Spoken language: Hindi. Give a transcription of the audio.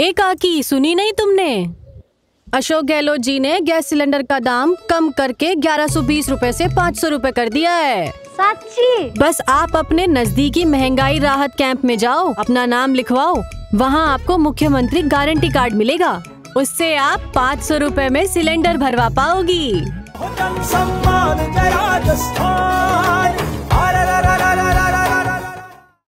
एक काकी सुनी नहीं तुमने? अशोक गहलोत जी ने गैस सिलेंडर का दाम कम करके ग्यारह सौ बीस रूपए ऐसी पाँच सौ रूपए कर दिया है। सच्ची बस आप अपने नजदीकी महँगाई राहत कैंप में जाओ अपना नाम लिखवाओ वहाँ आपको मुख्यमंत्री गारंटी कार्ड मिलेगा। उससे आप पाँच सौ रूपए में सिलेंडर भरवा पाओगी।